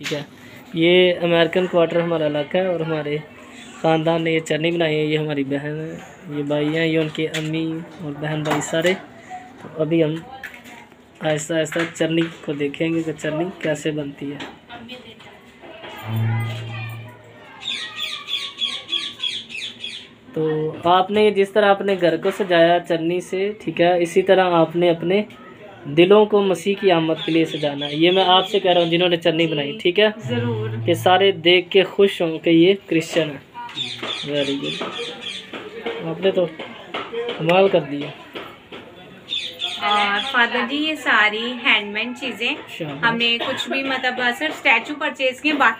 ठीक है। ये अमेरिकन क्वार्टर हमारा इलाका है और हमारे ख़ानदान ने ये चटनी बनाई है, ये हमारी बहन है, ये भाई हैं, ये उनके अम्मी और बहन भाई सारे। तो अभी हम आहिस्ता आहिस्ता चटनी को देखेंगे कि चटनी कैसे बनती है। तो आपने जिस तरह अपने घर को सजाया चटनी से, ठीक है, इसी तरह आपने अपने दिलों को मसीह की आमद के लिए सजाना है। ये मैं आपसे कह रहा हूँ जिन्होंने चन्नी बनाई ठीक है? ज़रूर। कि सारे देख के खुश हों कि ये क्रिश्चियन है। वेरी गुड आपने तो कमाल कर दिया। और फादर जी ये सारी हैंडमेड चीज़ें हमने कुछ भी मतलब सिर्फ़ स्टैचू परचेज किए बाकी